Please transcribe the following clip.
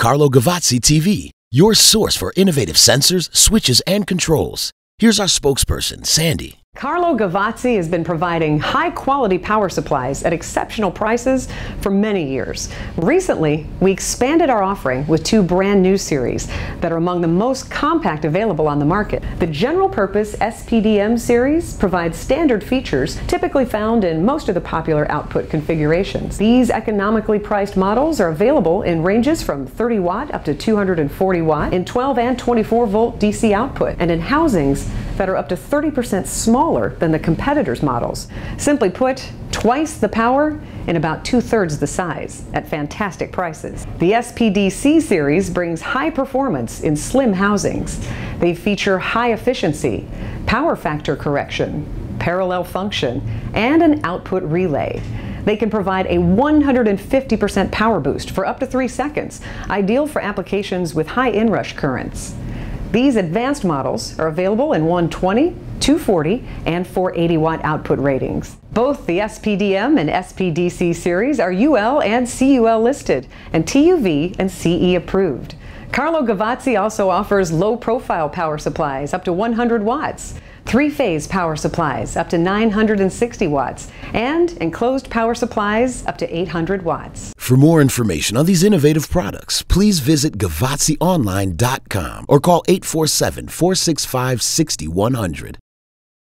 Carlo Gavazzi TV, your source for innovative sensors, switches, and controls. Here's our spokesperson, Sandy. Carlo Gavazzi has been providing high quality power supplies at exceptional prices for many years. Recently, we expanded our offering with two brand new series that are among the most compact available on the market. The general purpose SPDM series provides standard features typically found in most of the popular output configurations. These economically priced models are available in ranges from 30 watt up to 240 watt in 12 and 24 volt DC output and in housings that are up to 30% smaller than the competitors' models. Simply put, twice the power in about two thirds the size at fantastic prices. The SPDC series brings high performance in slim housings. They feature high efficiency, power factor correction, parallel function, and an output relay. They can provide a 150% power boost for up to three seconds, ideal for applications with high inrush currents. These advanced models are available in 120, 240, and 480 watt output ratings. Both the SPDM and SPDC series are UL and CUL listed and TUV and CE approved. Carlo Gavazzi also offers low profile power supplies up to 100 watts, three phase power supplies up to 960 watts, and enclosed power supplies up to 800 watts. For more information on these innovative products, please visit GavazziOnline.com or call 847 465 6100.